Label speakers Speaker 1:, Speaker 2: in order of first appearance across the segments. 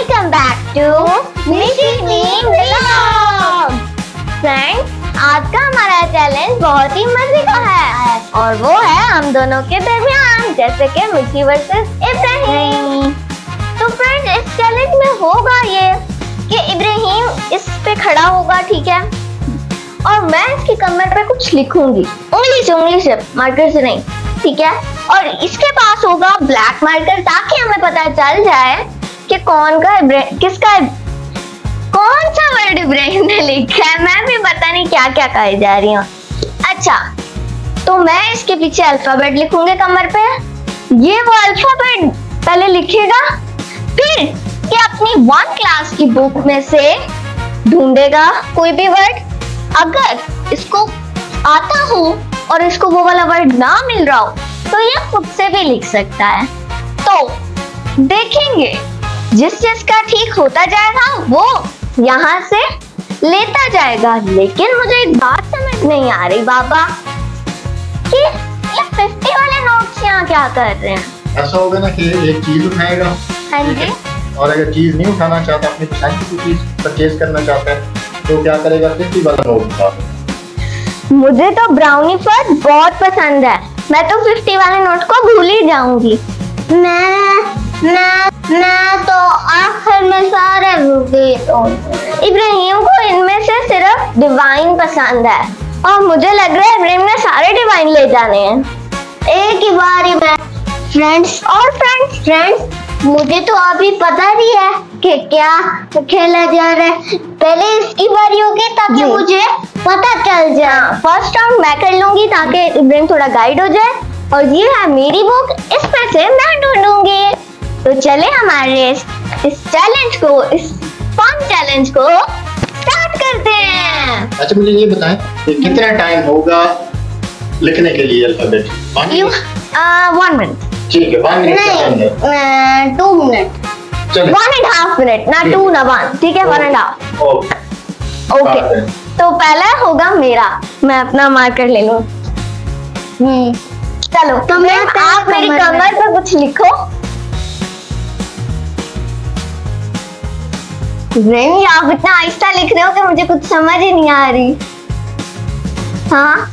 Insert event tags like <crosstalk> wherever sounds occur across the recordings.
Speaker 1: Welcome back to friends आज का हमारा चैलेंज बहुत ही मज़े का है। और वो है हम दोनों के दरमियान, जैसे कि मिकी वर्सेस इब्राहिम। तो फ्रेंड्स इस चैलेंज में होगा ये कि इब्राहिम इस पे खड़ा होगा, ठीक है? और मैं इसकी कमर पे कुछ लिखूँगी। उंगली से उंगली से मार्कर से नहीं, ठीक है? और इसके पास होगा ब्लैक मार्कर ताकि हमें पता चल जाए कि कौन का इब्राहिम किसका है? कौन सा वर्ड इब्राहिम ने लिखा है? मैं भी पता नहीं क्या क्या कही जा रही हूँ। अच्छा तो मैं इसके पीछे अल्फ़ाबेट लिखूँगी कमर पे? ये वो अल्फ़ाबेट पहले लिखेगा, फिर ये अपनी वन क्लास की बुक में से ढूंढेगा कोई भी वर्ड अगर इसको आता हो और इसको वो वाला वर्ड ना मिल रहा हो तो ये खुद से भी लिख सकता है। तो देखेंगे। जिस जिसका ठीक होता जाएगा वो यहाँ से लेता जाएगा। लेकिन मुझे एक बात समझ नहीं आ रही बाबा कि ये फिफ्टी वाले नोट्स यहाँ क्या कर रहे हैं?
Speaker 2: ऐसा होगा ना कि एक चीज़ उठाएगा
Speaker 1: हाँ जी।
Speaker 2: और अगर चीज़ नहीं उठाना चाहता अपनी पसंद की चीज़ परचेज करना चाहता है तो क्या करेगा? फिफ्टी वाला नोट उठा।
Speaker 1: मुझे तो ब्राउनी फ़र्स्ट बहुत पसंद है। मैं तो फिफ्टी वाले नोट को भूल ही जाऊँगी। मैं मैं मैं तो आखिर में सारे इब्राहिम को इनमें से सिर्फ़ डिवाइन पसंद है। और मुझे लग रहा है इब्राहिम ने सारे डिवाइन ले जाने हैं। एक ही बारी में फ्रेंड्स और फ्रेंड्स फ्रेंड्स मुझे तो अभी पता नहीं है कि क्या खेला जा रहा है। पहले इसकी बारी होगी ताकि मुझे पता चल जाए। फ़र्स्ट राउंड मैं कर लूँगी ताकि इब्राहिम थोड़ा गाइड हो जाए। और ये है मेरी बुक इसमें से मैं ढूंढूँगी। तो चले हमारे इस, इस चैलेंज को इस फन चैलेंज को स्टार्ट करते हैं।
Speaker 2: अच्छा मुझे ये बताएँ कि कितना टाइम होगा लिखने के लिए अल्फ़ाबेट
Speaker 1: यू वन मिनट
Speaker 2: ठीक है वन मिनट का टाइम है।
Speaker 1: टू मिनट
Speaker 2: चलो।
Speaker 1: वन एंड हाफ़ मिनट ना। टू ना वन ठीक है वन एंड हाफ़
Speaker 2: ओके।
Speaker 1: तो पहला होगा मेरा। मैं अपना मार्कर ले लूँ। हम्म। चलो तो मैं आप मेरी कमर पे कुछ लिखो। नहीं, आप इतना आहिस्ता लिख रहे हो कि मुझे कुछ समझ ही नहीं आ रही। हाँ?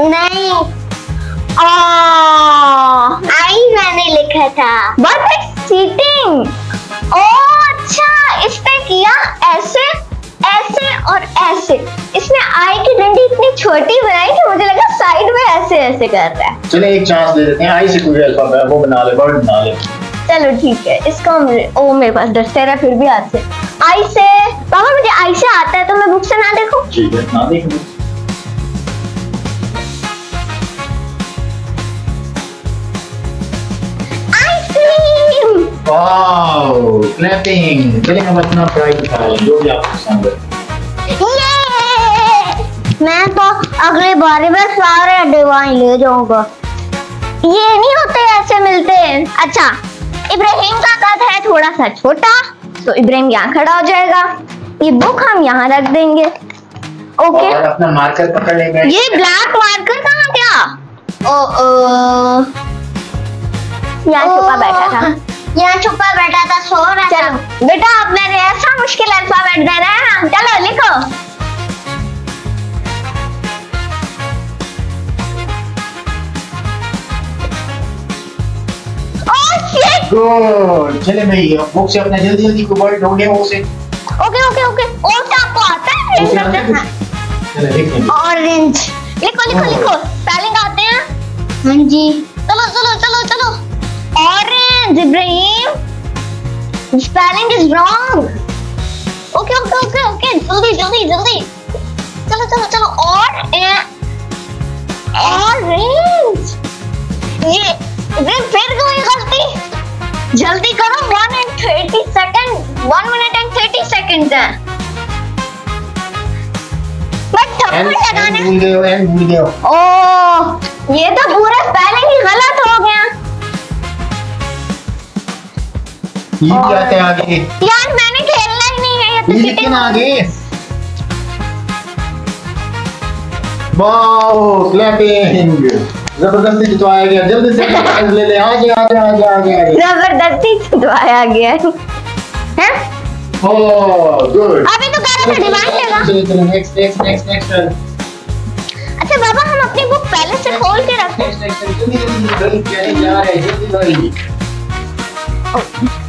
Speaker 1: नहीं। आई मैंने लिखा था। बट सीटिंग ओ अच्छा इस पे किया ऐसे? ऐसे और ऐसे। इसने आई की डंडी इतनी छोटी बनाई कि मुझे लगा साइड में ऐसे ऐसे कर रहा है।
Speaker 2: चले एक चांस दे देते हैं। आई से कोई अल्फ़ाबेट वो बना ले वर्ड बना ले।
Speaker 1: चलो ठीक है इसका ओ मेरे पास है फिर भी हाथ से आई से पापा मुझे आई से आता है तो मैं बुक से ना देखूँ?
Speaker 2: ठीक है ना देख। वाओ क्लैपिंग चलिए हम अपना प्राइज उठा लें जो भी आपको पसंद है।
Speaker 1: मैं तो अगली बारी में सारे डिवाइन ले जाऊँगा। ये नहीं होते ऐसे मिलते। हैं अच्छा इब्राहिम का कद है थोड़ा सा छोटा तो इब्राहिम यहाँ खड़ा हो जाएगा। ये बुक हम यहाँ रख देंगे। ओके।
Speaker 2: और अपना मार्कर पकड़ लेंगे।
Speaker 1: ये ब्लैक मार्कर कहाँ गया? ओ ओ यहाँ छुपा बैठा था।
Speaker 3: यहाँ छुपा बैठा था सो रहा था।
Speaker 1: बेटा अब मैंने ऐसा मुश्किल अल्फ़ाबेट दे रहा है चलो लिखो।
Speaker 2: गुड चले भाई बुक से अपना जल्दी जल्दी को वर्ड ढूंढे बुक से।
Speaker 1: ओके ओके ओके और क्या आपको आता है?
Speaker 2: उसे आते हैं? चले लिख लेंगे।
Speaker 1: ऑरेंज लिखो लिखो लिखो। स्पेलिंग आते हैं?
Speaker 3: हाँ जी।
Speaker 1: चलो चलो चलो चलो। Orange Ibrahim spelling is wrong okay okay okay okay जल्दी जल्दी जल्दी। चलो चलो चलो। और ऑरेंज ये फिर कोई गलती? जल्दी करो one and thirty second one minute and thirty second है। ओ ये तो पूरा स्पेलिंग ही गलत हो गया।
Speaker 2: ये जाते आगे?
Speaker 1: यार मैंने खेलना ही नहीं है ये तो
Speaker 2: लेकिन आगे। वाओ क्लैपिंग ज़बरदस्ती जितवाया गया जल्दी से ले ले आ जा आ जा आ जा
Speaker 1: ज़बरदस्ती छुड़वाया गया है?
Speaker 2: ओह गुड
Speaker 1: अभी तो रहे थे डिमांड लेगा।
Speaker 2: चलो चलो नेक्स्ट नेक्स्ट नेक्स्ट नेक्स्ट
Speaker 1: अच्छा बाबा हम अपनी बुक पहले से खोल के रखते
Speaker 2: हैं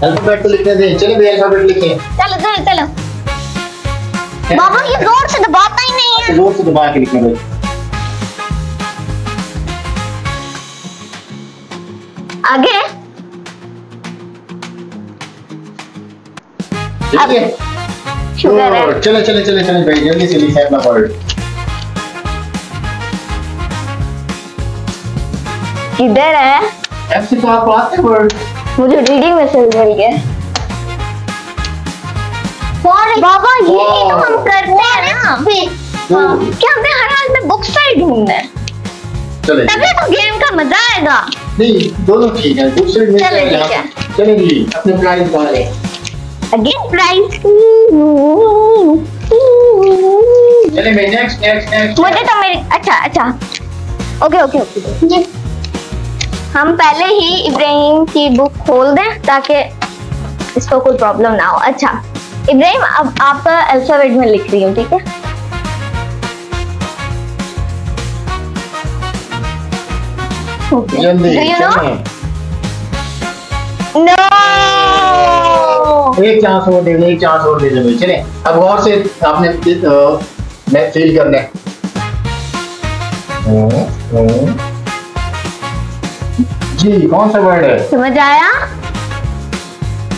Speaker 2: अल्फ़ाबेट तो लिखने दे। चलो भैया अल्फ़ाबेट लिखें।
Speaker 1: चलो चलो चलो। बाबा ये ज़ोर से दबाता ही नहीं है।
Speaker 2: ज़ोर से दबा के लिखना भाई।
Speaker 1: आगे। शुगर
Speaker 2: तो चलो चलो चलो चलो भाई जल्दी से लिखें अपना वर्ड
Speaker 1: किधर है?
Speaker 2: एफ़ से तो आपको आते हैं। वर्ड
Speaker 1: मुझे रीडिंग में मैसेज मिल गया बाबा ये तो हम करते हैं ना। हाँ, क्या हमें हर हाल में बुक से ही ढूंढना है?
Speaker 2: चले।
Speaker 1: तभी तो गेम का मज़ा आएगा।
Speaker 2: नहीं दोनों ठीक है दूसरे में
Speaker 1: चलो,
Speaker 2: जी अपने प्राइस बारे
Speaker 1: अगेन प्राइस
Speaker 2: चले भाई नेक्स्ट नेक्स्ट नेक्स्ट
Speaker 1: मुझे तो मेरी अच्छा अच्छा। ओके ओके ओके हम पहले ही इब्राहिम की बुक खोल दें ताकि इसको कोई प्रॉब्लम ना हो। अच्छा इब्राहिम अब आप अल्फ़ाबेट में लिख रही हूँ ठीक है? Okay.
Speaker 2: जल्दी
Speaker 1: you know? No!
Speaker 2: एक चांस और दे एक चांस और दे दे चले अब गौर से आपने मैं फील करना है। जी कौन सा वर्ड है
Speaker 1: समझ आया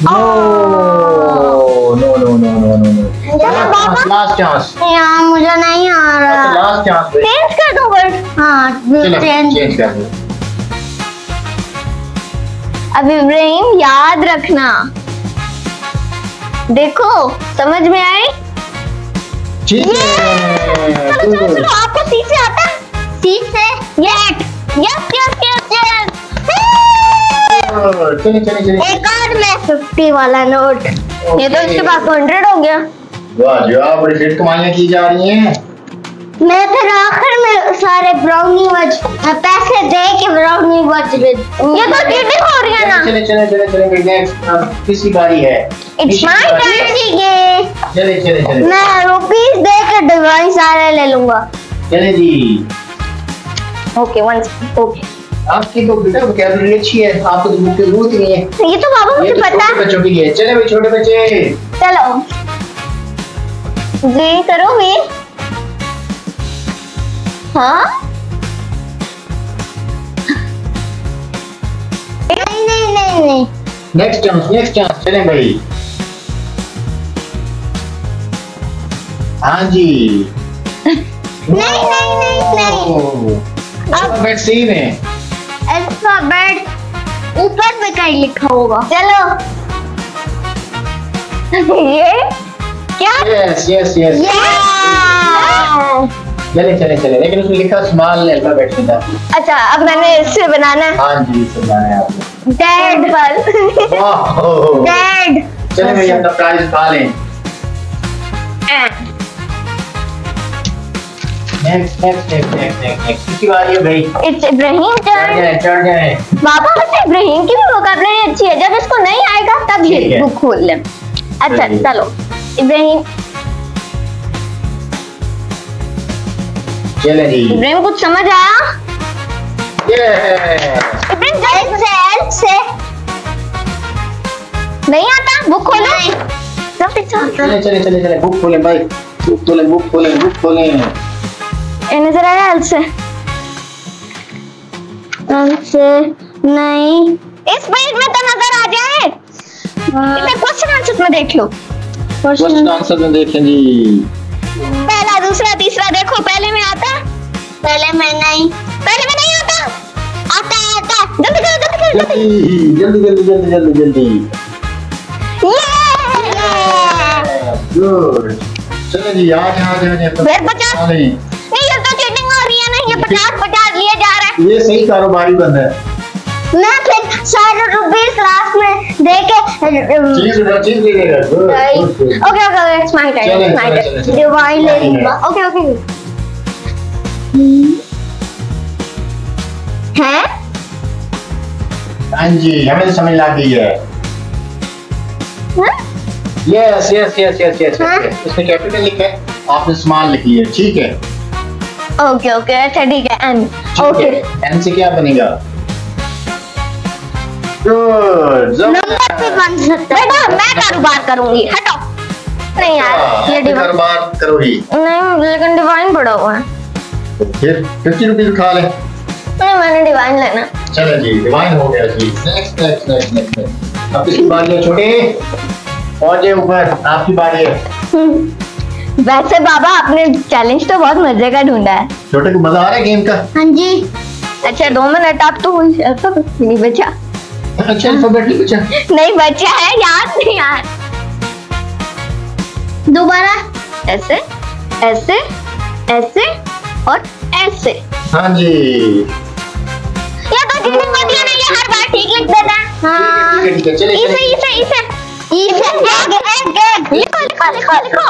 Speaker 2: no no no no no no. Last chance
Speaker 3: यार मुझे नहीं आ रहा
Speaker 2: लास्ट चांस
Speaker 1: चेंज कर दो वर्ड
Speaker 3: हाँ चेंज
Speaker 2: कर दो
Speaker 1: अब इब्राहिम याद रखना। देखो समझ में
Speaker 2: ठीक
Speaker 1: चलो चलो चलो आपको सी से आता सी? से yet yes yes yes yes एक और में फिफ्टी वाला नोट ये तो इसके पास हंड्रेड हो गया।
Speaker 2: वाह जो आप बड़ी फिट कमाइयाँ की जा रही हैं।
Speaker 3: मैं फिर आखिर में सारे ब्राउनी बच पैसे दे के ब्राउनी बच गए
Speaker 1: ये तो चीटिंग है ना
Speaker 2: चले चले चले चले नेक्स्ट किसकी बारी है?
Speaker 1: It's my? टर्न
Speaker 2: चले चले चले।
Speaker 3: मैं रुपीस दे के डिवाइन सारे ले लूँगा।
Speaker 2: चले जी।
Speaker 1: ओके वंस ओके
Speaker 2: आपकी तो बेटा वोकैबुलरी अच्छी है आपको तो बुक की ज़रूरत नहीं है।
Speaker 1: ये तो बाबा मुझे
Speaker 2: तो
Speaker 1: पता है।
Speaker 2: बच्चों के लिए। चले भाई छोटे बच्चे।
Speaker 1: चलो। जी करो भी हाँ?
Speaker 2: नेक्स्ट चांस नेक्स्ट चांस चले भाई हाँ जी
Speaker 3: नहीं नहीं नहीं नहीं
Speaker 2: अल्फ़ाबेट सी में
Speaker 3: अल्फ़ाबेट ऊपर में कहीं लिखा होगा।
Speaker 1: चलो। <laughs> ये? क्या?
Speaker 2: यस यस यस चले चले चले। लेकिन उसमें लिखा स्मॉल अल्फ़ाबेट के साथ
Speaker 1: अच्छा अब मैंने इससे बनाना है।
Speaker 2: हाँ जी समझाना है आपको।
Speaker 1: डेड पर
Speaker 2: वाह
Speaker 1: डेड
Speaker 2: चले भाई अपना प्राइज खा लें। Next next next next next किसकी बारी है भाई?
Speaker 1: इट्स इब्राहिम
Speaker 2: चढ़ चढ़
Speaker 1: की भी अच्छी है। जब इसको नहीं आएगा तब ये बुक खोल ले। अच्छा चलो। इब्राहिम
Speaker 2: चले जी
Speaker 1: इब्राहिम कुछ समझ आया इब्राहिम जल्दी से हेल्प से नहीं आता बुक खोलो. चले
Speaker 2: चले चले चले. बुक खोलें भाई. बुक खोलें बुक खोलें बुक खोलें.
Speaker 1: ये नज़र आया हेल्प से. हेल्प से नहीं. इस पेज में तो नज़र आ जाए. इसे क्वेश्चन आंसर में देख लो.
Speaker 2: क्वेश्चन आंसर में देखें जी.
Speaker 1: दूसरा तीसरा देखो पहले में आता?
Speaker 3: पहले मैं नहीं।
Speaker 1: पहले में नहीं आता?
Speaker 3: आता है, आता। है।
Speaker 1: जल्दी करो जल्दी करो जल्दी।
Speaker 2: जल्दी जल्दी जल्दी जल्दी जल्दी। जल्दी
Speaker 1: ये
Speaker 2: गुड चलो जी आज आज आज अपना
Speaker 1: फिर पचास। नहीं ये तो चीटिंग हो रही है ना ये पचास पचास लिए जा रहा है।
Speaker 2: ये सही कारोबारी बंदा है।
Speaker 3: मैं फिर सारे रुपीस लास्ट में दे के
Speaker 2: चीज़ चीज़ ले लेगा
Speaker 1: ओके ओके इट्स माय
Speaker 2: चलो,
Speaker 1: इट्स माय
Speaker 2: चलो।
Speaker 3: डिवाइन ले लूँगा
Speaker 1: ओके ओके है
Speaker 2: हाँ जी हमें तो समझ लग गई है। Yes yes yes yes yes
Speaker 1: हाँ?
Speaker 2: इसमें कैपिटल लिखा है आपने स्मॉल लिख लिया ठीक है।
Speaker 1: ओके ओके अच्छा ठीक है एन ओके
Speaker 2: एन से क्या बनेगा? गुड
Speaker 3: नंबर भी बन सकता है
Speaker 1: बेटा मैं कारोबार करूँगी। हटो। नहीं यार ये डिवाइन
Speaker 2: बार करो
Speaker 1: नहीं लेकिन डिवाइन पड़ा हुआ है।
Speaker 2: फिर फिफ्टी रुपीज़ खा ले।
Speaker 1: नहीं मैंने डिवाइन लेना।
Speaker 2: चलो जी डिवाइन हो गया जी। नेक्स्ट नेक्स्ट नेक्स्ट नेक्स्ट अब किसकी बारी है छोटे। पहुँचे ऊपर। आपकी बारी है। <laughs>
Speaker 1: वैसे बाबा आपने चैलेंज तो बहुत मज़े का ढूंढा है।
Speaker 2: छोटे को मज़ा आ रहा है गेम का?
Speaker 3: हाँ जी।
Speaker 1: अच्छा दो मिनट आप तो नहीं <laughs> बचा।
Speaker 2: अच्छा अल्फ़ाबेट नहीं बचा
Speaker 1: नहीं बचा है याद नहीं यार।
Speaker 3: दोबारा।
Speaker 1: ऐसे ऐसे ऐसे और ऐसे।
Speaker 2: हाँ जी।
Speaker 1: ये तो चीटिंग होती है ना ये हर बार ठीक लिख देता है। हाँ। इसे इसे इसे।
Speaker 3: इसे एग एग एग
Speaker 1: लिखो लिखो लिखो लिखो।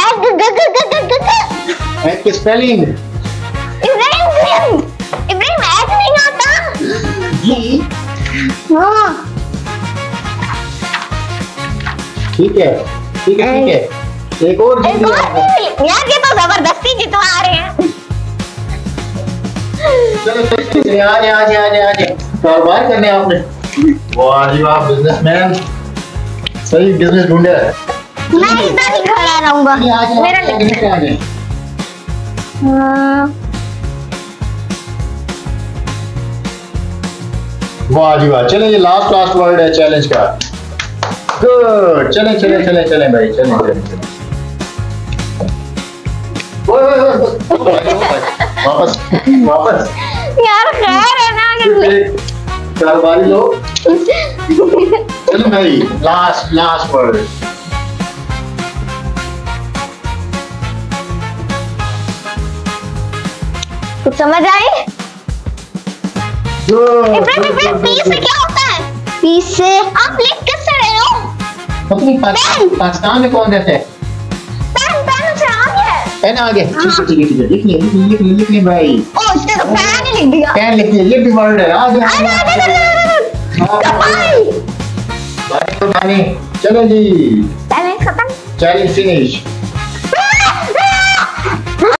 Speaker 3: एग ग ग ग ग ग ग
Speaker 2: एग की स्पेलिंग
Speaker 1: आता
Speaker 3: हाँ।
Speaker 2: ठीक है ठीक है ठीक है। एक और
Speaker 1: एक और। यार ये तो ज़बरदस्ती जितवा रहे हैं।
Speaker 2: चलो चलो चलिए आ जाए आ जाए आ जाए आ जाए कारोबार करने आपने। वाह जी वाह बिजनेसमैन सही बिज़नेस ढूंढे।
Speaker 3: मैं इधर ही खड़ा रहूँगा।
Speaker 1: मेरा
Speaker 2: आ आ वाह जी वाह। चले ये लास्ट लास्ट वर्ड है चैलेंज का। गुड चले चले चले चले भाई चले चले चले। वापस वापस।
Speaker 1: यार खैर है ना
Speaker 2: एक कारोबारी लोग चलो भाई लास्ट लास्ट वर्ड
Speaker 1: कुछ समझ आई? इब्राहिम से क्या होता है
Speaker 3: पी से
Speaker 1: आप लिख किससे रहे हो
Speaker 2: अपनी पाकिस्तान में कौन रहता है
Speaker 1: पेन पेन से आ
Speaker 2: पेन आ ठीक है ठीक है लिख लिख लिख भाई
Speaker 1: ओ इसने तो पेन ही लिख दिया
Speaker 2: पेन लिख लिया ये भी वर्ड है आ गया
Speaker 1: आ जा आ जा, आ जा, आ जा, आ जा। कमाल
Speaker 2: भाई तो गाने चलो जी
Speaker 1: चैलेंज खत्म
Speaker 2: चैलेंज फिनिश